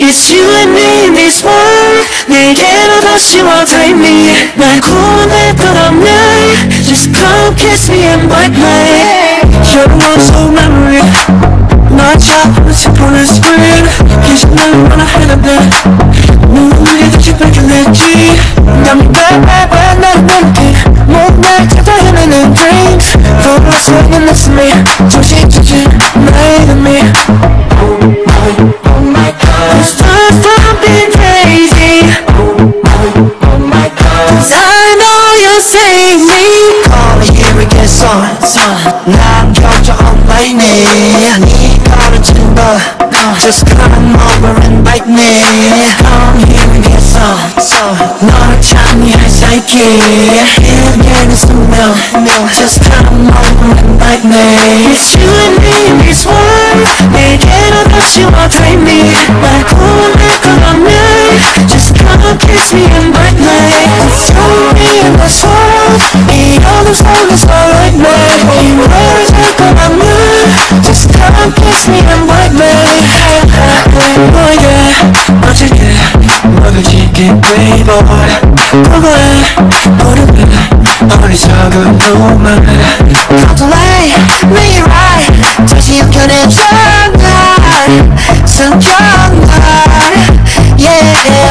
It's you and me in this world 내게로 다시 와 take me 날 구원할 것 없는 Just come kiss me and bite me You're the one so memory 널 잡고 싶어는 scream 계속 날 원하는데 눈물이 다시 발견했지 난 빼빼빼 나를 넘게 못날 찾아 헤매는 dreams 걸어서는 내 숨이 조심 조심 나의 이름 here we get sun 난 겹쳐 online 네 가르친 거 Just come over and bite me Come here we get sun 너를 참여할 사이키 일개는 수명 Just come over and bite me It's you and me in this world 내게로 다시 와 take me 날 구원할 것 없는 Just come kiss me and bite me Throw me in the soul 이 어둠 속에서 Hey, where is your come on mood? Just come kiss me and wake me 너에게 어질게 너를 지게 playboy 그거에 어른들 어리 작은 놈을 Don't delay, make it right 다시 연결해 전날 숨겨날 Yeah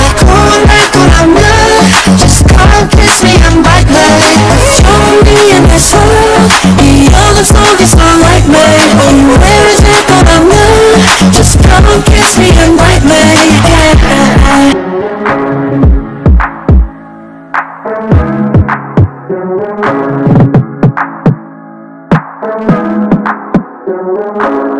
see a nightmare, yeah.